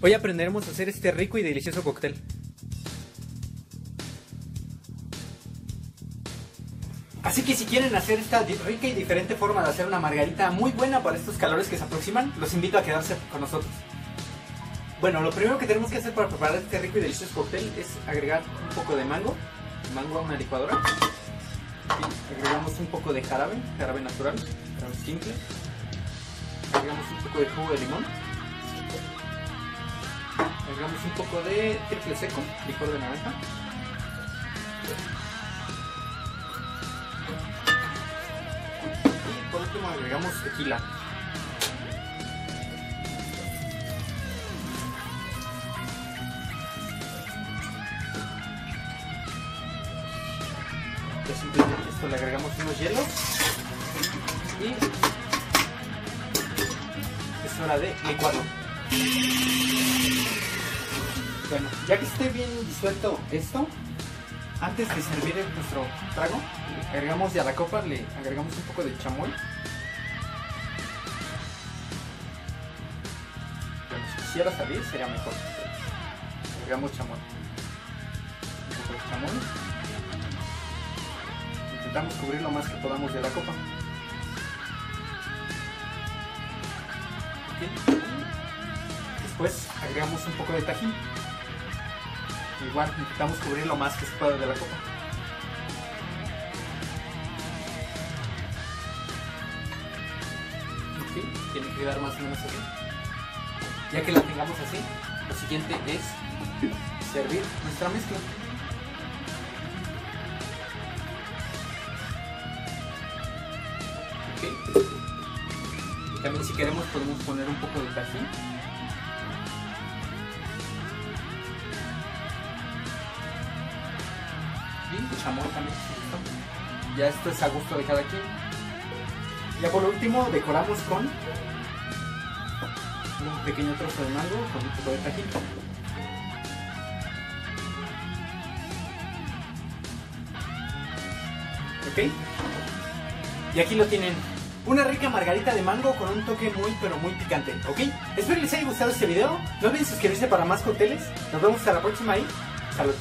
Hoy aprenderemos a hacer este rico y delicioso cóctel. Así que si quieren hacer esta rica y diferente forma de hacer una margarita muy buena para estos calores que se aproximan, los invito a quedarse con nosotros. Bueno, lo primero que tenemos que hacer para preparar este rico y delicioso cóctel es agregar un poco de mango, mango a una licuadora. agregamos un poco de jarabe, jarabe natural, jarabe simple. Agregamos un poco de jugo de limón. Agregamos un poco de triple seco, licor de naranja. Y por último agregamos tequila. simplemente esto le agregamos unos hielos y es hora de licuarlo. Bueno, ya que esté bien disuelto esto, antes de servir nuestro trago, agregamos ya la copa, le agregamos un poco de chamoy. Bueno, si quisiera salir sería mejor. Agregamos chamoy. Un poco de chamoy. Intentamos cubrir lo más que podamos de la copa. Después agregamos un poco de tajín. Igual intentamos cubrir lo más que se pueda de la copa. tiene que quedar más o menos así. Ya que la tengamos así, lo siguiente es servir nuestra mezcla. También si queremos podemos poner un poco de tajín. Chamoy también. Ya esto es a gusto de cada quien. Ya por último decoramos con un pequeño trozo de mango con un poco de tajín. Y aquí lo tienen. Una rica margarita de mango con un toque muy pero muy picante, ¿ok? Espero les haya gustado este video. No olviden suscribirse para más cócteles. Nos vemos hasta la próxima y salud.